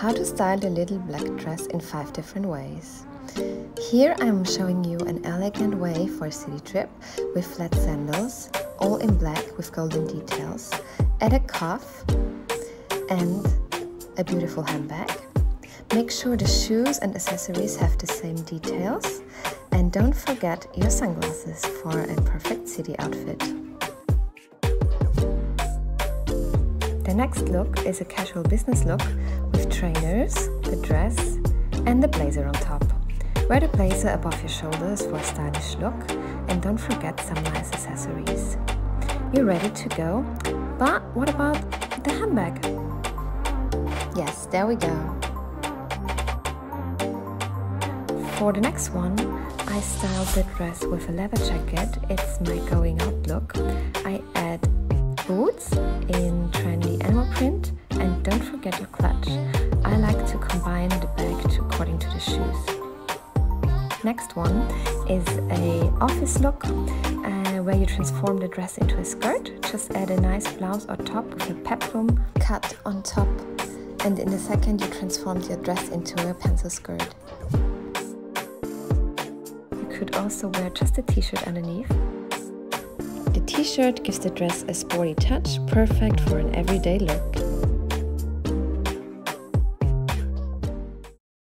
how to style the little black dress in 5 different ways. Here I'm showing you an elegant way for a city trip with flat sandals, all in black with golden details, add a cuff and a beautiful handbag. Make sure the shoes and accessories have the same details and don't forget your sunglasses for a perfect city outfit. The next look is a casual business look trainers, the dress and the blazer on top. Wear the blazer above your shoulders for a stylish look and don't forget some nice accessories. You're ready to go, but what about the handbag? Yes, there we go. For the next one, I styled the dress with a leather jacket. It's my going out look. I add boots in trendy animal print and don't forget your clutch. Next one is a office look uh, where you transform the dress into a skirt. Just add a nice blouse or top with a peplum cut on top and in the second you transformed your dress into a pencil skirt. You could also wear just a t-shirt underneath the t-shirt gives the dress a sporty touch, perfect for an everyday look.